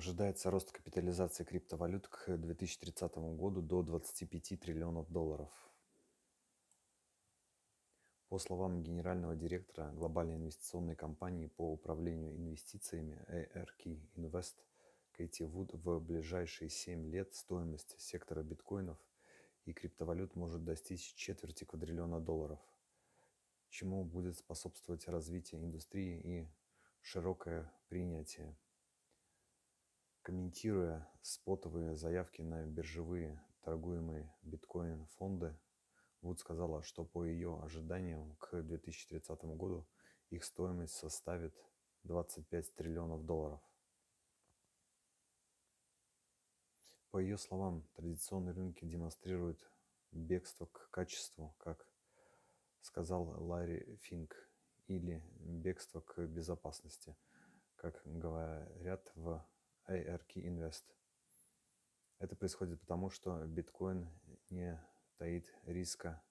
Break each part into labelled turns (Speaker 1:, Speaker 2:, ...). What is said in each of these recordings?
Speaker 1: Ожидается рост капитализации криптовалют к 2030 году до 25 триллионов долларов. По словам генерального директора глобальной инвестиционной компании по управлению инвестициями ARK Invest Кэти Вуд, в ближайшие 7 лет стоимость сектора биткоинов и криптовалют может достичь четверти квадриллиона долларов, чему будет способствовать развитие индустрии и широкое принятие. Комментируя спотовые заявки на биржевые торгуемые биткоин-фонды, Вуд сказала, что по ее ожиданиям к 2030 году их стоимость составит 25 триллионов долларов. По ее словам, традиционные рынки демонстрируют бегство к качеству, как сказал Ларри Финк, или бегство к безопасности, как говорят в ARK Invest. Это происходит потому, что биткоин не таит риска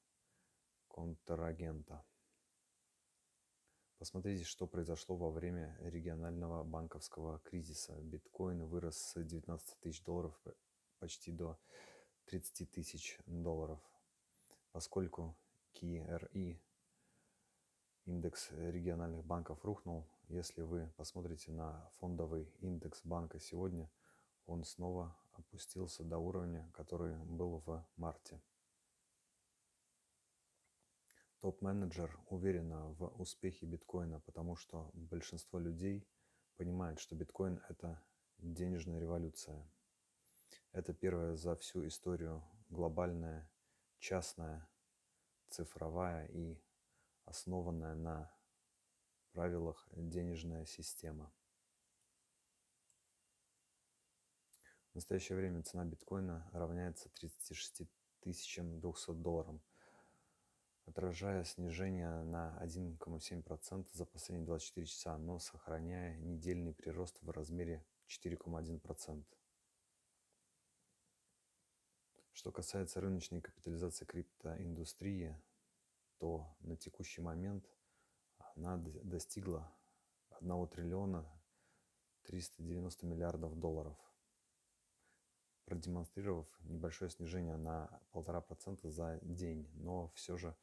Speaker 1: контрагента. Посмотрите, что произошло во время регионального банковского кризиса. Биткоин вырос с 19 тысяч долларов почти до 30 тысяч долларов, поскольку KRI, индекс региональных банков, рухнул. Если вы посмотрите на фондовый индекс банка сегодня, он снова опустился до уровня, который был в марте. Топ-менеджер уверена в успехе биткоина, потому что большинство людей понимает, что биткоин – это денежная революция. Это первая за всю историю глобальная, частная, цифровая и основанная на правилах денежная система. В настоящее время цена биткоина равняется 36 200 долларам, отражая снижение на 1,7% за последние 24 часа, но сохраняя недельный прирост в размере 4,1%. Что касается рыночной капитализации криптоиндустрии, то на текущий момент она достигла 1 триллиона 390 миллиардов долларов, продемонстрировав небольшое снижение на 1,5% за день, но все же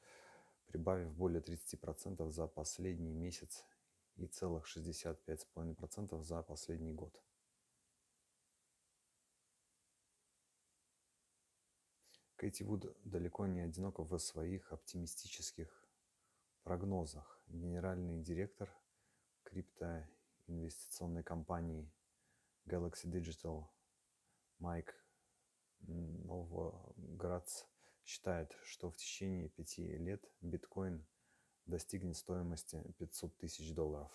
Speaker 1: прибавив более 30% за последний месяц и целых 65,5% за последний год. Кэти Вуд далеко не одинока в своих оптимистических прогнозах. Генеральный директор криптоинвестиционной компании Galaxy Digital Майк Новоградц считает, что в течение пяти лет биткоин достигнет стоимости 500 тысяч долларов.